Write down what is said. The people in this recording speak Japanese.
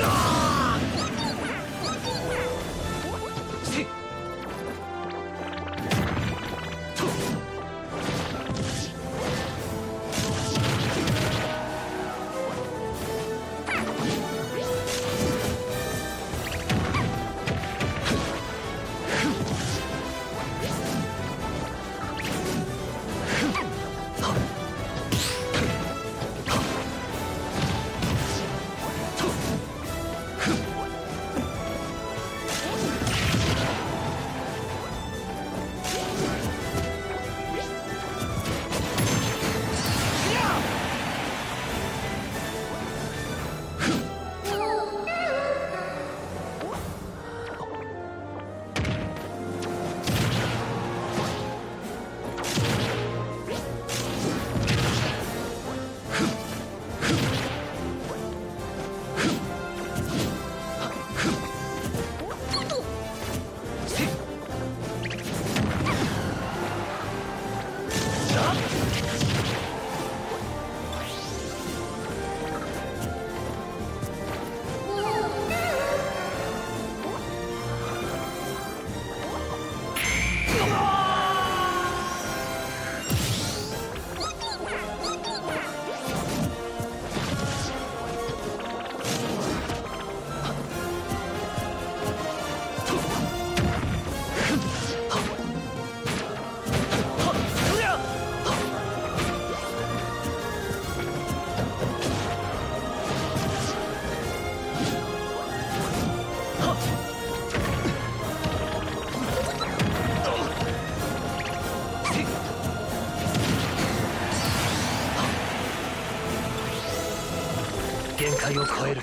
Not! 限界を超える。